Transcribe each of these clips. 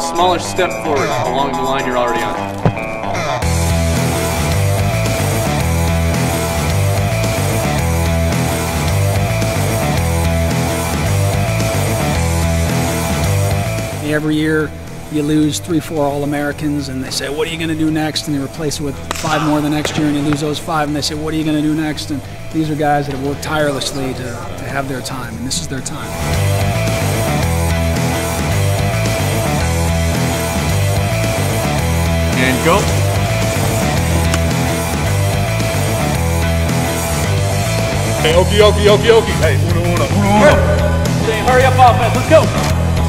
smaller step forward along the line you're already on. Every year you lose three, four All Americans, and they say, What are you going to do next? And they replace it with five more the next year, and you lose those five, and they say, What are you going to do next? And these are guys that have worked tirelessly to, to have their time, and this is their time. And go. Hey, okie, okie, okie, okie. Hey, uno, uno, uno, uno. Hurry up, offense. Let's go.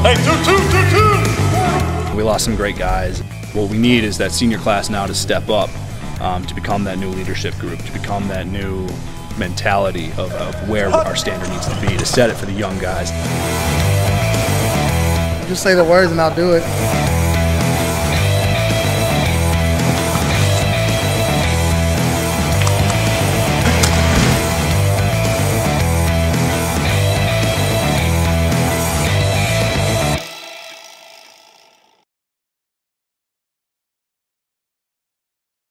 Hey, two, two, two, two. We lost some great guys. What we need is that senior class now to step up, um, to become that new leadership group, to become that new mentality of, of where our standard needs to be, to set it for the young guys. Just say the words and I'll do it.